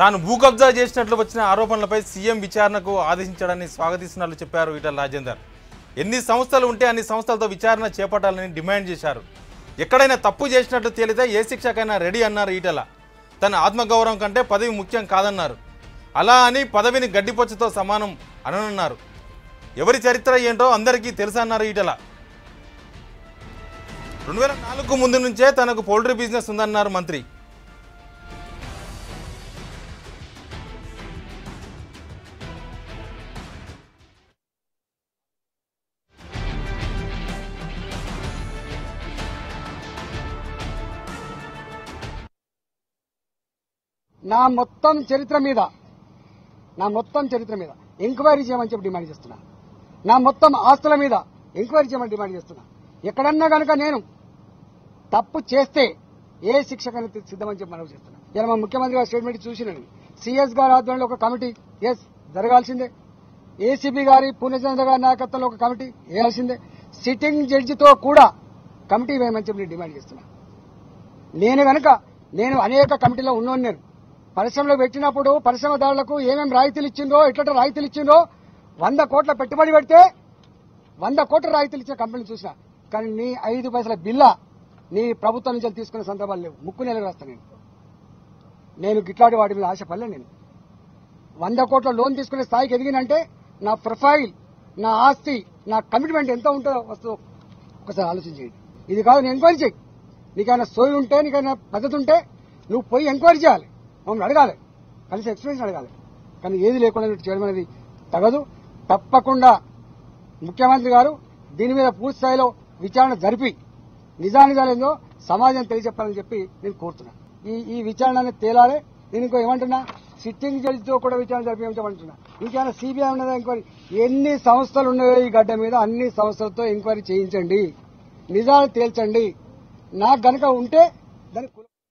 తాను భూ కబ్జా చేసినట్లు వచ్చిన ఆరోపణలపై సీఎం విచారణకు ఆదేశించడాన్ని స్వాగతిస్తున్నట్లు చెప్పారు ఈటల రాజేందర్. ఎన్ని సంస్థలు ఉంటే అన్ని సంస్థలతో విచారణ చేపట్టాలని డిమాండ్ చేశారు. ఎక్కడైనా తప్పు చేసినట్లు తేలితే ఏ శిక్షకైనా రెడీ అన్నారు ఈటల. తన ఆత్మగౌరవం కంటే పదవి ముఖ్యం కాదన్నారు. అలా అని పదవిని గడ్డిపొచ్చతో సమానం అననున్నారు. ఎవరి చరిత్ర ఏంటో అందరికీ తెలుసన్నారు ఈటల. రెండు వేల నాలుగు ముందు నుంచే తనకు పౌల్ట్రీ బిజినెస్ ఉందన్నారు మంత్రి. నా మొత్తం చరిత్ర మీద నా మొత్తం చరిత్ర మీద ఎంక్వైరీ చేయమని చెప్పి డిమాండ్ చేస్తున్నా. నా మొత్తం ఆస్తుల మీద ఎంక్వైరీ చేయమని డిమాండ్ చేస్తున్నా. ఎక్కడన్నా కనుక నేను తప్పు చేస్తే ఏ శిక్షకైనా సిద్ధమని చెప్పి మనవి చేస్తున్నా. ఇలా మా ముఖ్యమంత్రి గారి స్టేట్మెంట్ చూసినండి సిఎస్ గారి ఆధ్వర్యంలో ఒక కమిటీ ఎస్ జరగాల్సిందే. ఏసీబీ గారి పూర్ణచంద్ర గారి నాయకత్వంలో ఒక కమిటీ వేయాల్సిందే. సిట్టింగ్ జడ్జితో కూడా కమిటీ వేయమని చెప్పి నేను డిమాండ్ చేస్తున్నా. నేను కనుక నేను అనేక కమిటీలో ఉన్నాను నేను పరిశ్రమలో పెట్టినప్పుడు పరిశ్రమదారులకు ఏమేమి రాయితీలు ఇచ్చిందో ఎట్లా రాయితీలు ఇచ్చిందో వంద కోట్ల పెట్టుబడి పెడితే వంద కోట్ల రాయితీలు ఇచ్చిన కంపెనీ చూసిన. కానీ నీ ఐదు పైసల బిల్ల నీ ప్రభుత్వం నుంచి తీసుకునే సందర్భాలు లేవు. ముక్కు నెలలు రాస్తాను నేను. నేను గిట్లాడి వాడి మీద ఆశపడలే నేను. వంద కోట్ల లోన్ తీసుకునే స్థాయికి ఎదిగినంటే నా ప్రొఫైల్ నా ఆస్తి నా కమిట్మెంట్ ఎంత ఉంటుందో వస్తుందో ఒకసారి ఆలోచించేయండి ఇది కాదు నేను ఎంక్వైరీ చేయి. నీకైనా సోయి ఉంటే నీకైనా పద్ధతి ఉంటే నువ్వు పోయి ఎంక్వైరీ చేయాలి. మమ్మల్ని అడగాలి. కలిసి ఎక్స్ప్లెనేషన్ అడగాలి. కానీ ఏది లేకుండా చేయడం అనేది తగదు. తప్పకుండా ముఖ్యమంత్రి గారు దీని మీద పూర్తి స్థాయిలో విచారణ జరిపి నిజానిజాలేదో ఏందో సమాజం తెలియజెప్పాలని చెప్పి నేను కోరుతున్నా ఈ ఈ విచారణ అనేది తేలాలి. నేను ఇంకో ఏమంటున్నా? సిట్టింగ్ జడ్జితో కూడా విచారణ జరిపించమంటున్నా ఇంకేమైనా సిబిఐ ఉన్నదా ఎంక్వైరీ? ఎన్ని సంస్థలు ఉన్నాయో ఈ గడ్డ మీద అన్ని సంస్థలతో ఎంక్వైరీ చేయించండి. నిజాలు తేల్చండి. నాకు గనక ఉంటే దానికి